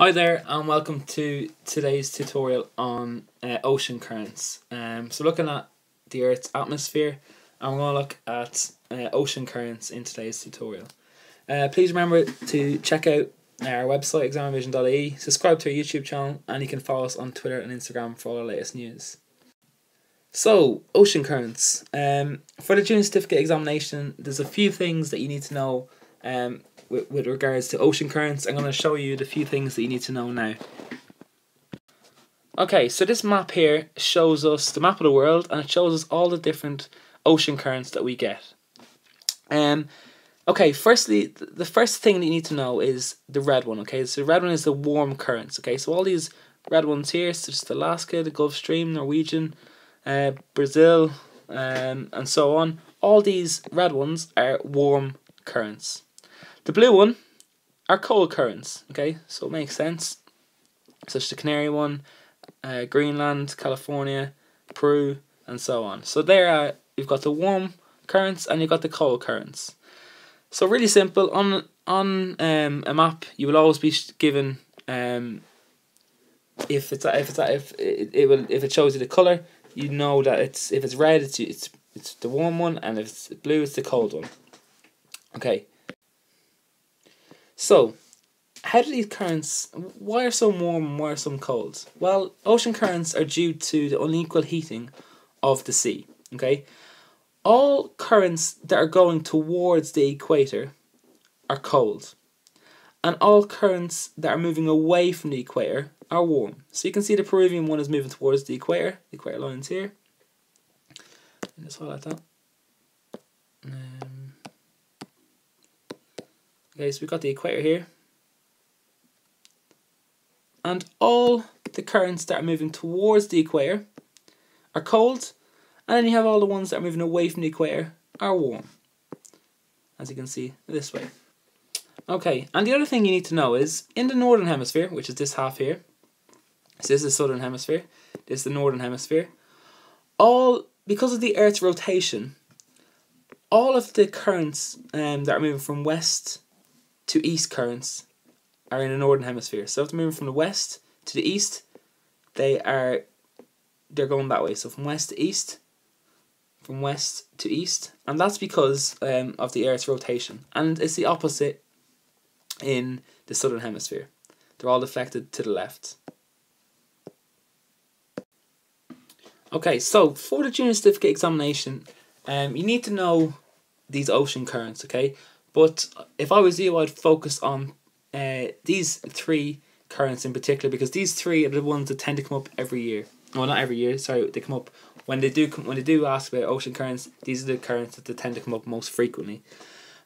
Hi there and welcome to today's tutorial on uh, ocean currents. Um, so looking at the Earth's atmosphere and we're going to look at uh, ocean currents in today's tutorial. Uh, please remember to check out our website examrevision.ie, subscribe to our YouTube channel and you can follow us on Twitter and Instagram for all our latest news. So, ocean currents. Um, for the junior certificate examination there's a few things that you need to know um, with, with regards to ocean currents. I'm going to show you the few things that you need to know now. Okay, so this map here shows us the map of the world and it shows us all the different ocean currents that we get. Um, okay, firstly, the first thing that you need to know is the red one, okay? So the red one is the warm currents, okay? So all these red ones here, such as Alaska, the Gulf Stream, Norwegian, uh, Brazil, um, and so on, all these red ones are warm currents. The blue one are cold currents, okay, so it makes sense. Such the Canary one, uh, Greenland, California, Peru, and so on. So there are, you've got the warm currents and you've got the cold currents. So really simple, on on um, a map you will always be given um, if it's if it's if it, it will if it shows you the color you know that it's if it's red it's it's it's the warm one and if it's blue it's the cold one okay so, how do these currents, why are some warm and why are some cold? Well, ocean currents are due to the unequal heating of the sea, okay? All currents that are going towards the equator are cold. And all currents that are moving away from the equator are warm. So you can see the Peruvian one is moving towards the equator, the equator line's here. And just highlight that. Um, Okay, so we've got the equator here. And all the currents that are moving towards the equator are cold, and then you have all the ones that are moving away from the equator are warm. As you can see this way. Okay, and the other thing you need to know is in the northern hemisphere, which is this half here, so this is the southern hemisphere, this is the northern hemisphere, all because of the Earth's rotation, all of the currents um, that are moving from west to east currents are in the northern hemisphere. So if they're moving from the west to the east, they are they're going that way. So from west to east, from west to east, and that's because um, of the Earth's rotation. And it's the opposite in the southern hemisphere. They're all deflected to the left. Okay, so for the junior certificate examination, um, you need to know these ocean currents. Okay, but if I was you, I'd focus on uh, these three currents in particular because these three are the ones that tend to come up every year. Well, not every year. Sorry, they come up when they do come when they do ask about ocean currents. These are the currents that tend to come up most frequently.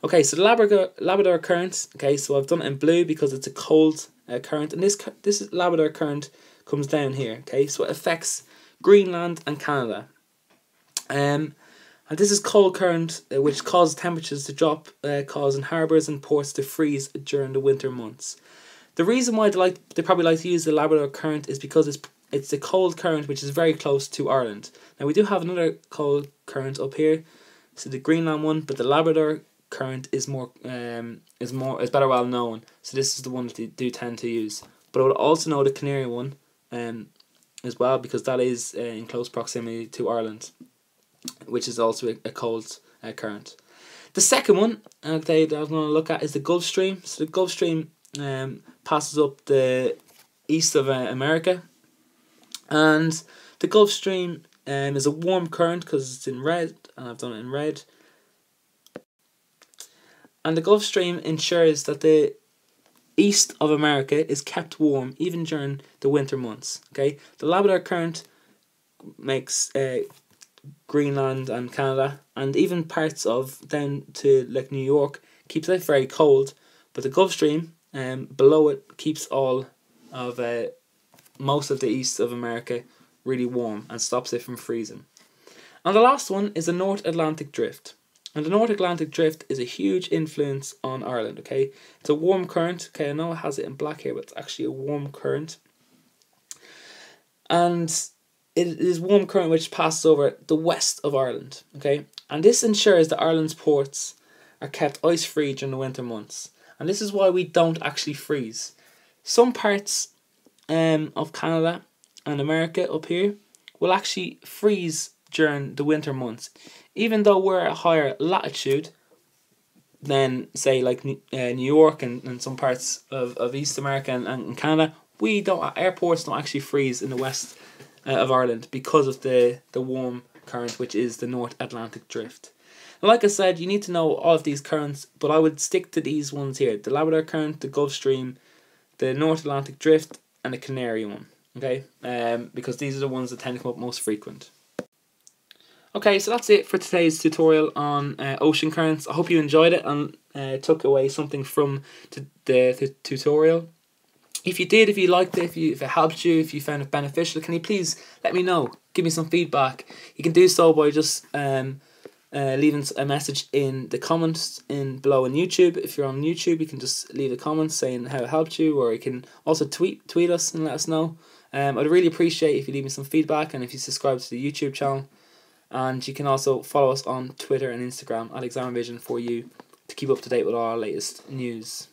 Okay, so the Labrador Labrador current. Okay, so I've done it in blue because it's a cold uh, current, and this this Labrador current comes down here. Okay, so it affects Greenland and Canada. Um, and this is cold current, uh, which causes temperatures to drop, uh, causing harbours and ports to freeze during the winter months. The reason why they like they probably like to use the Labrador current is because it's it's a cold current which is very close to Ireland. Now we do have another cold current up here, so the Greenland one, but the Labrador current is more um is more is better well known. So this is the one that they do tend to use. But I would also know the Canary one, um, as well because that is uh, in close proximity to Ireland which is also a, a cold uh, current. The second one uh, that I'm going to look at is the Gulf Stream. So the Gulf Stream um, passes up the east of uh, America, and the Gulf Stream um, is a warm current because it's in red, and I've done it in red. And the Gulf Stream ensures that the east of America is kept warm even during the winter months. Okay, the Labrador current makes uh, Greenland and Canada, and even parts of down to like New York keeps it very cold. But the Gulf Stream, um, below it keeps all of uh, most of the east of America really warm and stops it from freezing. And the last one is the North Atlantic Drift. And the North Atlantic Drift is a huge influence on Ireland, okay? It's a warm current, okay, I know it has it in black here, but it's actually a warm current. And it is warm current which passes over the west of Ireland. Okay, and this ensures that Ireland's ports are kept ice free during the winter months. And this is why we don't actually freeze. some parts um, of Canada and America up here will actually freeze during the winter months. Even though we're a higher latitude than, say, like uh, New York and, and some parts of, of East America and, and Canada, we don't, airports don't actually freeze in the west uh, of Ireland because of the, the warm current, which is the North Atlantic Drift. And like I said, you need to know all of these currents, but I would stick to these ones here the Labrador Current, the Gulf Stream, the North Atlantic Drift, and the Canary one. Okay, um, because these are the ones that tend to come up most frequent. Okay, so that's it for today's tutorial on uh, ocean currents. I hope you enjoyed it and uh, took away something from the, the tutorial. If you did, if you liked it, if, you, if it helped you, if you found it beneficial, can you please let me know? Give me some feedback. You can do so by just um, uh, leaving a message in the comments in below on YouTube. If you're on YouTube, you can just leave a comment saying how it helped you, or you can also tweet tweet us and let us know. Um, I'd really appreciate if you leave me some feedback and if you subscribe to the YouTube channel. And you can also follow us on Twitter and Instagram at ExamRevision for you to keep up to date with our latest news.